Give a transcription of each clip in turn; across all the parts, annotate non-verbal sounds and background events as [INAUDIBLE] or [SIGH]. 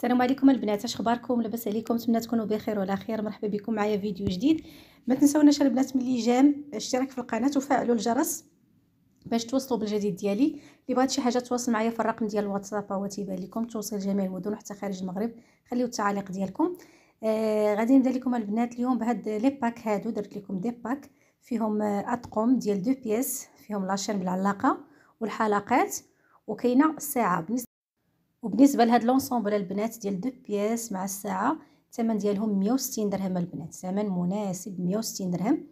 السلام عليكم البنات اش اخباركم؟ لاباس عليكم نتمنى تكونوا بخير وعلى خير مرحبا بكم معايا فيديو جديد. ما تنساوناش البنات ملي j'aime اشتراك في القناة وفعلوا الجرس باش توصلوا بالجديد ديالي. اللي بغات شي حاجة تواصل معايا في الرقم ديال الواتساب أو تيبان لكم توصل جميع المدن حتى خارج المغرب. خليو التعاليق ديالكم. آه غادي نبدأ لكم البنات اليوم بهاد les packs هادو. درت لكم des packs. فيهم أطقم ديال deux pièces فيهم la chaîne بالعلاقة والحلقات. وكاينة الساعة وبالنسبة لهاد l'ensemble البنات ديال deux pièces مع الساعة الثمن ديالهم 160 درهم البنات ثمن مناسب 160 درهم.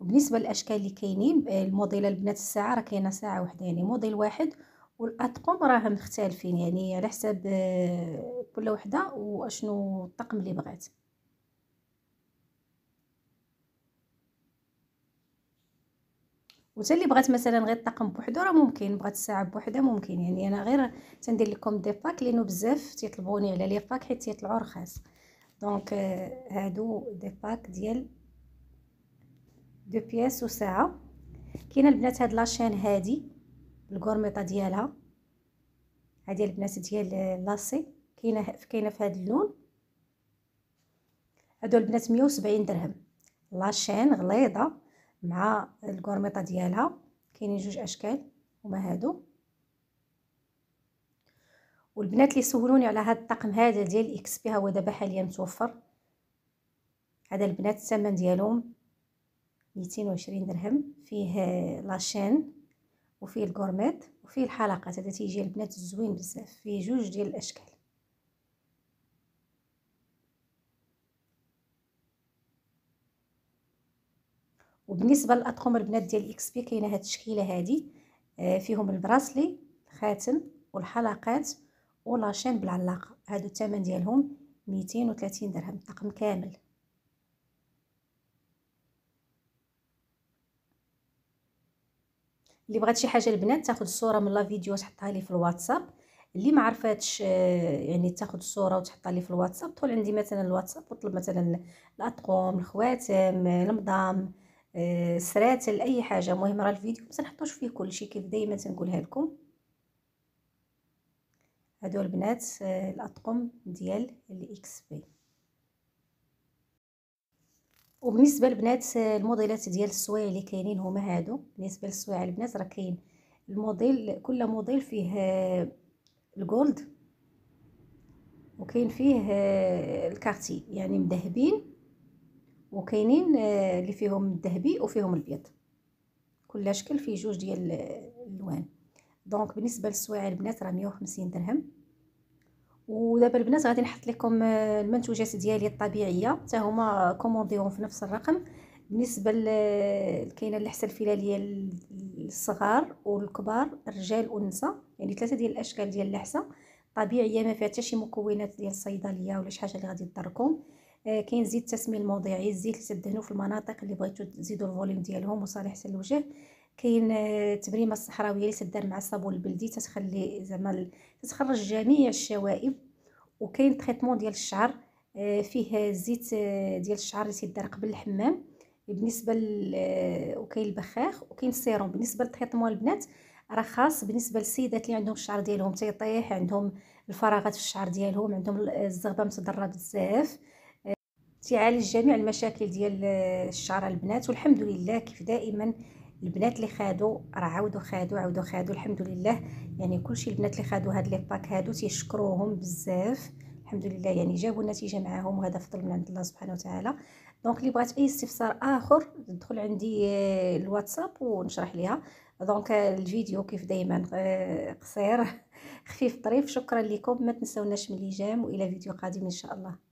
وبالنسبة للأشكال اللي كاينين الموديل البنات الساعة راه كاينة ساعة وحدة يعني موديل واحد والأطقم راه مختلفين يعني على حساب آه، كل وحدة وأشنو الطقم اللي بغات وتا اللي بغات مثلا غير الطقم بوحدو راه ممكن بغات الساعة بوحدها ممكن. يعني أنا غير تندير لكم des packs لأنه بزاف تيطلبوني على les packs حيت تيطلعوا رخاص. donc euh, هادو des packs ديال deux pièces وساعه كاينة البنات هاد la chaîne هادي الكورميطة ديالها. هادي البنات ديال l'acier. كاينة كاينة في هاد اللون. هادو البنات 170 درهم. la chaîne غليظة. مع القرميطه ديالها. كاينين جوج أشكال هما هادو. والبنات اللي سولوني على هذا الطقم هذا ديال XP هو دابا حاليا متوفر. هذا البنات الثمن ديالهم 220 درهم. فيه la chaîne وفيه ال gourmette وفيه الحلقات. هذا تيجي البنات زوين بزاف. فيه جوج ديال الأشكال. وبالنسبة للأطقم البنات ديال XP كاينة هاد التشكيلة هادي. آه، فيهم ال bracelet الخاتم والحلقات و la chaîne بالعلاقه هادو الثمن ديالهم 230 درهم الطقم كامل. اللي بغات شي حاجة البنات تاخذ الصورة من la vidéo تحطها لي في الواتساب. اللي ما عرفاتش آه، يعني تاخذ الصورة وتحطها لي في الواتساب تدخل عندي مثلا الواتساب وطلب مثلا الأطقم الخواتم المضام. آه، سراتل أي حاجة. مهم راه الفيديو ما نحطوش فيه كلشي كيف دائما تنقولها لكم. هادو البنات آه، الأطقم ديال ال XP. وبالنسبة للبنات آه، الموديلات ديال السوايع اللي كاينين هما هادو. بالنسبة للسوايع البنات راه كاين الموديل كل موديل فيه ال gold وكاين فيه الكارتي. يعني مذهبين وكاينين آه، اللي فيهم الذهبي وفيهم البيض كل شكل فيه جوج ديال الألوان. donc بالنسبة للسوايع البنات راه 150 درهم. ودابا البنات غادي نحط لكم آه، المنتوجات ديالي الطبيعية. حتى هما كومونديهم في نفس الرقم. بالنسبة كاينة اللحسة الفلالية الصغار والكبار الرجال والنساء. يعني ثلاثة ديال الأشكال ديال اللحسة. طبيعية ما فيها حتى شي مكونات ديال الصيدليه ولا شي حاجة اللي غادي تضركم. آه، كاين زيت التسمين الموضعي الزيت اللي تدهنوا في المناطق اللي بغيتو تزيدوا ال volume ديالهم وصالح الوجه. كاين التبريمه آه، الصحراوية اللي تدار مع الصابون البلدي تتخلي زعما تتخرج جميع الشوائب. وكاين traitement ديال الشعر آه، فيه زيت ديال الشعر اللي تيدار قبل الحمام. بالنسبة وكاين البخاخ وكاين السيروم. بالنسبة لل traitement البنات راه خاص بالنسبة للسيدات اللي عندهم الشعر ديالهم تيطيح عندهم الفراغات في الشعر ديالهم عندهم الزغبة متضرره بزاف. تيعالج جميع المشاكل ديال الشعر البنات والحمد لله كيف دائما البنات اللي خادوا راه عاودوا خادوا عاودوا خادوا الحمد لله. يعني كلشي البنات اللي خادوا هاد les packs هادو تيشكروهم بزاف. الحمد لله يعني جابوا النتيجه معاهم وهذا فضل من عند الله سبحانه وتعالى. donc اللي بغات أي استفسار آخر تدخل عندي آه، الواتساب ونشرح ليها. دونك الفيديو كيف دائما آه، قصير [LAUGHS] خفيف طريف. شكرا لكم. ما تنسوناش من اللي جام وإلى فيديو قادم إن شاء الله.